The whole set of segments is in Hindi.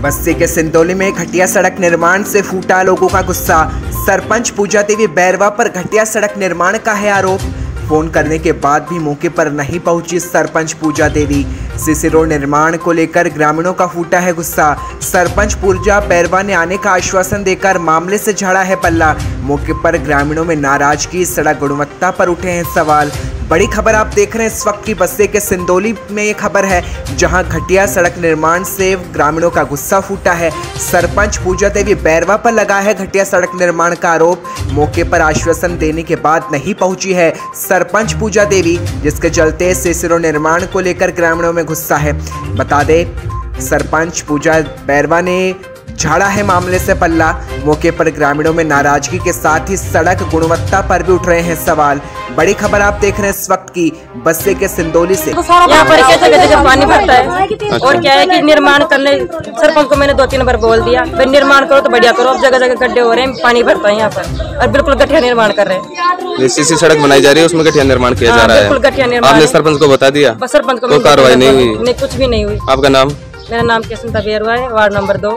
बस्ती के सिंदौली में घटिया सड़क निर्माण से फूटा लोगों का गुस्सा। सरपंच पूजा देवी बैरवा पर घटिया सड़क निर्माण का है आरोप। फ़ोन करने के बाद भी मौके पर नहीं पहुँची सरपंच पूजा देवी। सीसी रोड निर्माण को लेकर ग्रामीणों का फूटा है गुस्सा। सरपंच पूजा बैरवा ने आने का आश्वासन देकर मामले से झड़ा है पल्ला। मौके पर ग्रामीणों में नाराज़गी सड़क गुणवत्ता पर उठे हैं सवाल। बड़ी खबर आप देख रहे हैं इस वक्त की बस्से के सिंदौली में ये खबर है, जहाँ घटिया सड़क निर्माण से ग्रामीणों का गुस्सा फूटा है। सरपंच पूजा देवी बैरवा पर लगा है घटिया सड़क निर्माण का आरोप। मौके पर आश्वासन देने के बाद नहीं पहुँची है सरपंच पूजा देवी, जिसके चलते सिसिरो निर्माण को लेकर ग्रामीणों में गुस्सा है। बता दें, सरपंच पूजा बैरवा ने झाड़ा है मामले से पल्ला। मौके पर ग्रामीणों में नाराज़गी के साथ ही सड़क गुणवत्ता पर भी उठ रहे हैं सवाल। बड़ी खबर आप देख रहे हैं इस वक्त की बस्से के सिंदौली से। यहाँ पर क्या जगह जगह पानी भरता है? और क्या है कि निर्माण करने सरपंच को मैंने दो तीन बार बोल दिया भाई निर्माण करो तो बढ़िया करो अब जगह जगह गड्ढे हो रहे हैं पानी भरता है यहाँ पर। और बिल्कुल गठिया निर्माण कर रहे हैं। सीसी सड़क बनाई जा रही है उसमें गठिया निर्माण किया जा हाँ, रहा है। बिल्कुल गठिया निर्माण आपने सरपंच को बता दिया? सरपंच को कोई कार्रवाई नहीं हुई। नहीं कुछ भी नहीं हुई। आपका नाम? मेरा नाम किशन तबेरवा है वार्ड नंबर दो।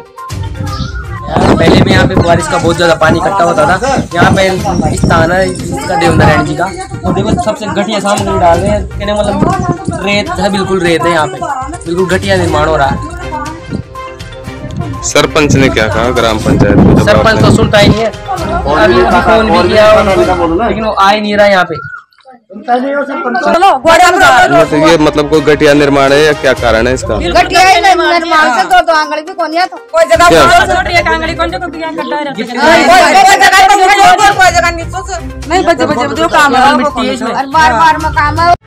पहले में यहाँ पे बारिश का बहुत ज़्यादा पानी इकट्ठा होता था। यहाँ पे स्थान है इसका देवनारायण जी का। और देखो सबसे घटिया सामग्री डाल रहे हैं। कहने मतलब रेत है बिल्कुल रेत है यहाँ पे। बिल्कुल घटिया निर्माण हो रहा है। सरपंच ने क्या कहा? ग्राम पंचायत सरपंच तो सुनता ही नहीं है। फ़ोन भी किया लेकिन वो आ ही नहीं रहा यहाँ पे। तो ये मतलब कोई घटिया निर्माण है या क्या कारण है इसका? घटिया निर्माण से तो तो आंगली भी कोनी तो। कोई जगह क्या? कौन जगह गड्ढा रहता है कोई जगह जगह नहीं बजे बजे काम है बार मकान